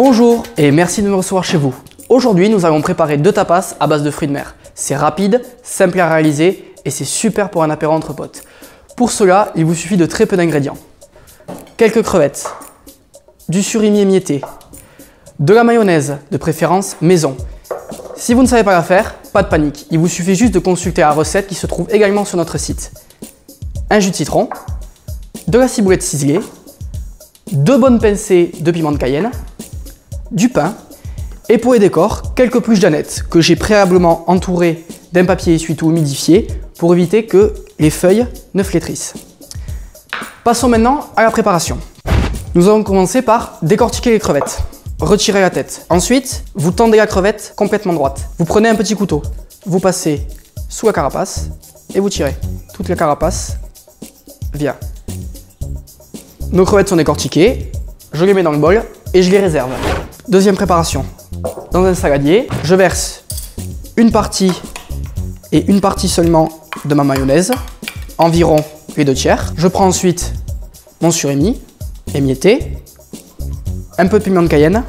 Bonjour et merci de me recevoir chez vous. Aujourd'hui, nous allons préparer deux tapas à base de fruits de mer. C'est rapide, simple à réaliser et c'est super pour un apéro entre potes. Pour cela, il vous suffit de très peu d'ingrédients. Quelques crevettes, du surimi émietté, de la mayonnaise, de préférence maison. Si vous ne savez pas la faire, pas de panique, il vous suffit juste de consulter la recette qui se trouve également sur notre site. Un jus de citron, de la ciboulette ciselée, deux bonnes pincées de piment de cayenne, du pain, et pour les décors, quelques pluches d'aneth que j'ai préalablement entourées d'un papier essuie-tout humidifié pour éviter que les feuilles ne flétrissent. Passons maintenant à la préparation. Nous allons commencer par décortiquer les crevettes. Retirez la tête. Ensuite, vous tendez la crevette complètement droite. Vous prenez un petit couteau, vous passez sous la carapace et vous tirez. Toute la carapace vient. Nos crevettes sont décortiquées, je les mets dans le bol et je les réserve. Deuxième préparation. Dans un saladier, je verse une partie et une partie seulement de ma mayonnaise, environ les deux tiers. Je prends ensuite mon surimi, émietté, un peu de piment de cayenne.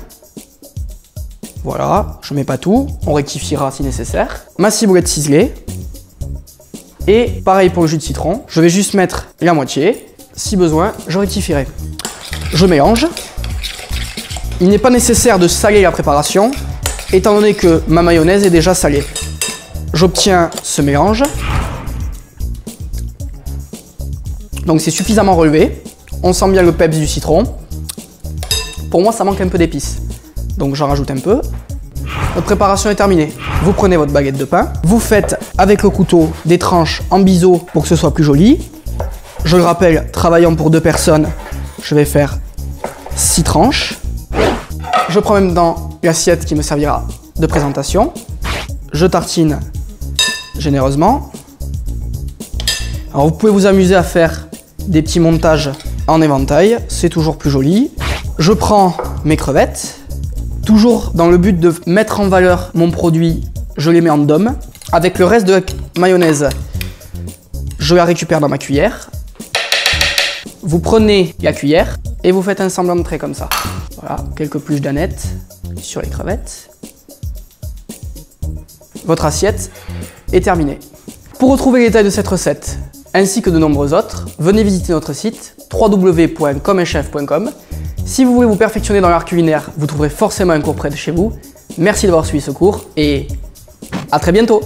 Voilà, je mets pas tout, on rectifiera si nécessaire. Ma ciboulette ciselée. Et pareil pour le jus de citron, je vais juste mettre la moitié. Si besoin, je rectifierai. Je mélange. Il n'est pas nécessaire de saler la préparation, étant donné que ma mayonnaise est déjà salée. J'obtiens ce mélange. Donc c'est suffisamment relevé. On sent bien le peps du citron. Pour moi, ça manque un peu d'épices. Donc j'en rajoute un peu. Notre préparation est terminée. Vous prenez votre baguette de pain, vous faites avec le couteau des tranches en biseau pour que ce soit plus joli. Je le rappelle, travaillant pour deux personnes, je vais faire six tranches. Je prends maintenant l'assiette qui me servira de présentation. Je tartine généreusement. Alors vous pouvez vous amuser à faire des petits montages en éventail, c'est toujours plus joli. Je prends mes crevettes, toujours dans le but de mettre en valeur mon produit, je les mets en dôme. Avec le reste de la mayonnaise, je la récupère dans ma cuillère. Vous prenez la cuillère et vous faites un semblant de trait comme ça. Voilà, quelques pluches d'aneth sur les crevettes. Votre assiette est terminée. Pour retrouver les détails de cette recette, ainsi que de nombreuses autres, venez visiter notre site www.communchef.com. Si vous voulez vous perfectionner dans l'art culinaire, vous trouverez forcément un cours près de chez vous. Merci d'avoir suivi ce cours et à très bientôt